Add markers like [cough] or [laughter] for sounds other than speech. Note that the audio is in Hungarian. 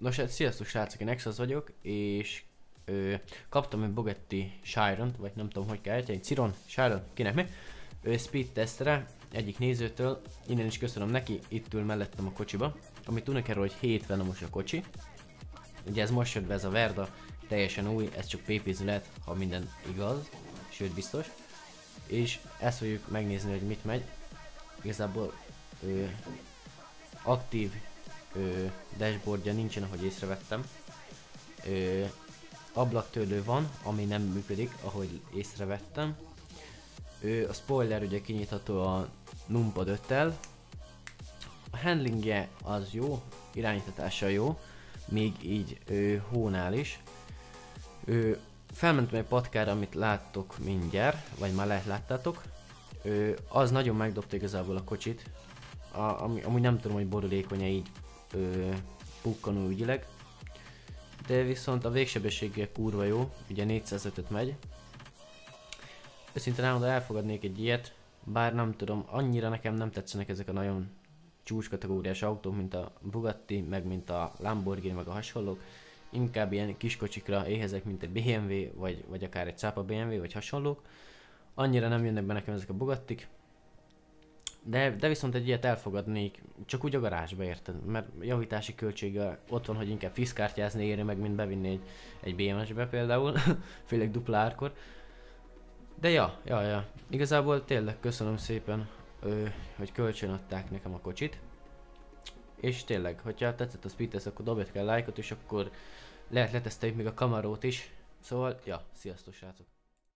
Nos, hát sziasztok srácok, én Exos vagyok, és ö, kaptam egy Bugatti chiron vagy nem tudom hogy kell egy Ciron, Chiron, kinek mi? Ö, speed testre, egyik nézőtől, innen is köszönöm neki, itt ül mellettem a kocsiba, amit tudnak erről, hogy 7 venomos a kocsi. Ugye ez most jött be ez a Verda, teljesen új, ez csak pp lehet, ha minden igaz, sőt biztos. És ezt fogjuk megnézni, hogy mit megy. Igazából ö, aktív ö, dashboardja nincsen, ahogy észrevettem. Ö, ablaktörlő van, ami nem működik, ahogy észrevettem. Ö, a spoiler ugye kinyitható a numpad 5 -tel. A handlingje az jó, irányítatása jó, még így ö, hónál is. Ö, felmentem egy patkára, amit láttok mindjárt, vagy már lehet láttátok. Ö, az nagyon megdobta igazából a kocsit. A, ami, amúgy nem tudom, hogy borulékony így ö, pukkanó ügyileg. De viszont a végsebessége kurva jó, ugye 405 megy. Őszintén elmondom, elfogadnék egy ilyet, bár nem tudom, annyira nekem nem tetszenek ezek a nagyon csúcskategóriás autók, mint a Bugatti, meg mint a Lamborghini, meg a hasonlók. Inkább ilyen kiskocsikra éhezek, mint egy BMW, vagy, vagy akár egy Cápa BMW, vagy hasonlók. Annyira nem jönnek be nekem ezek a Bugattik. De, de viszont egy ilyet elfogadnék, csak úgy a garázsba érted, mert javítási költsége ott van, hogy inkább fiszkártyázni éri meg, mint bevinni egy, egy BMS-be például, [laughs] főleg dupla árkor. De ja, ja, ja, igazából tényleg köszönöm szépen, ö, hogy kölcsön adták nekem a kocsit. És tényleg, hogyha tetszett a speed test, akkor dobjatok el lájkot, és akkor lehet leteszteljük még a kamarót is. Szóval, ja, sziasztok srácok!